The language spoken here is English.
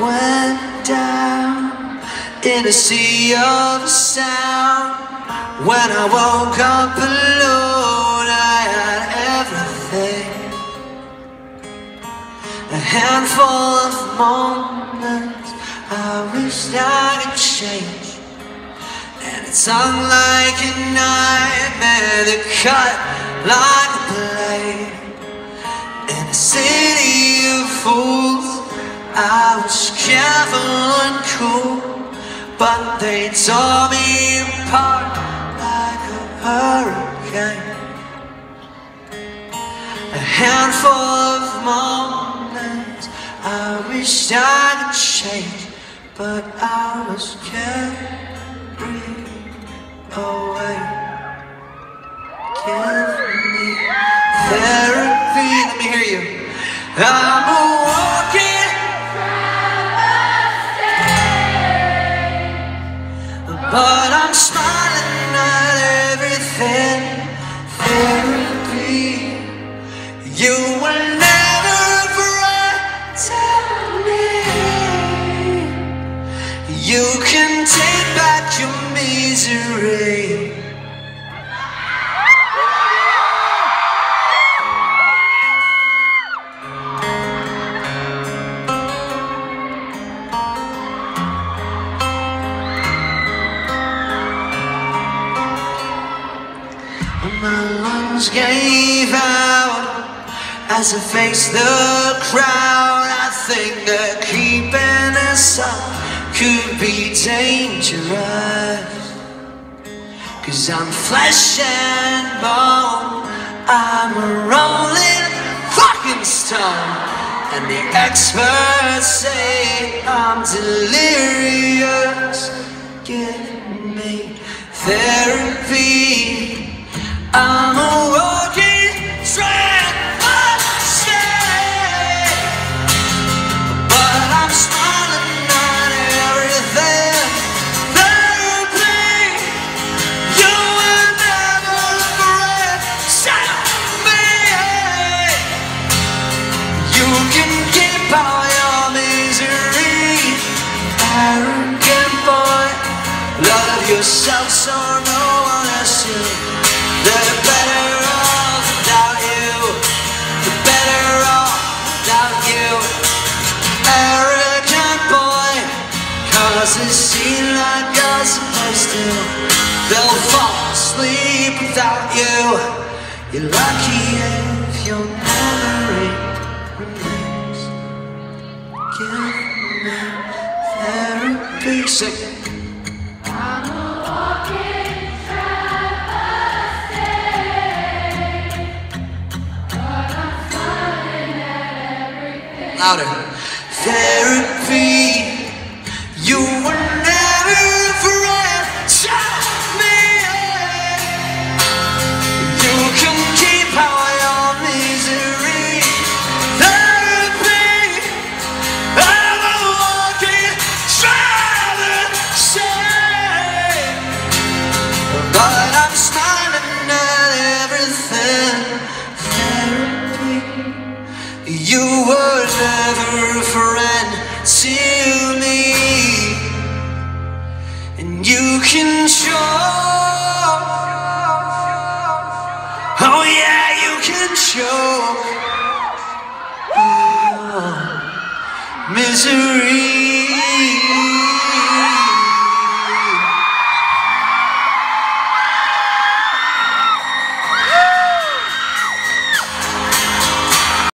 went down in a sea of sound. When I woke up alone, I had everything. A handful of moments I wish I could change. And it's unlike a nightmare that cut like a blade. In a city of fools, I was and cool, but they tore me apart like a hurricane. A handful of moments I wish I could change, but I was carried away. Give me therapy. Let me hear you. I'm but I'm smiling at everything. Therapy. You were never afraid. Tell me you can take back your misery. Gave out as I faced the crowd. I think that keeping us up could be dangerous. Cause I'm flesh and bone, I'm a rolling fucking stone. And the experts say I'm delirious. Give me therapy. I'm yourself so no one else should. They're better off without you. They're better off without you. Arrogant boy, cause it seems like you're supposed to. They'll fall asleep without you. You're lucky if your memory remains. Give me therapy. Sing. Louder. Therapy, You were never a friend to me, and you can show. Oh yeah, you can show oh, misery.